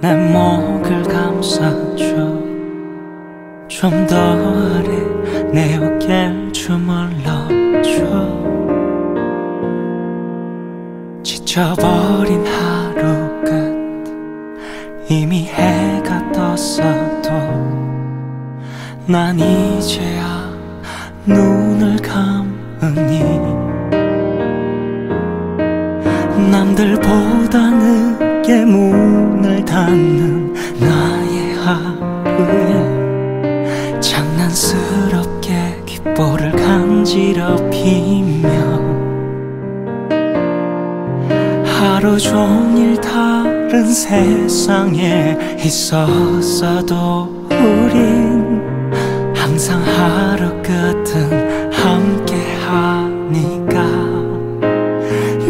내 목을 감싸줘. 좀 더 아래 내 어깨를 주물러줘. 지쳐버린 하루 끝. 이미 해가 떴어도 난 이제야 눈을 감으니. 남들보다 늦게 문을 닫는 나의 하루에 장난스럽게 귓볼을 간지럽히며 하루 종일 다른 세상에 있었어도 우린 항상 하루 끝은 함께 하니까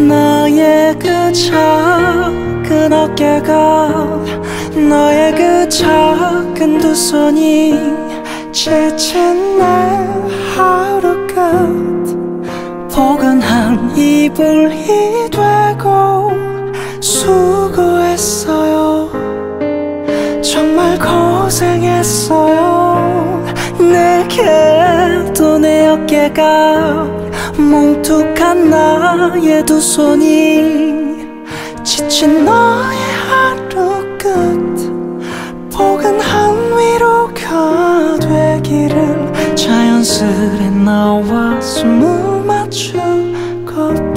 나의 그작 은 어깨가 너의 그 작은 두 손이 지친 내 하루 끝 포근한 이불이 되고 수고했어요. 정말 고생했어요. 내게도 내 어깨가 뭉툭한 나의 두 손이 지친 너의 하루 끝. 포근한 위로가 되기를. 자연스레 나와 숨을 맞추고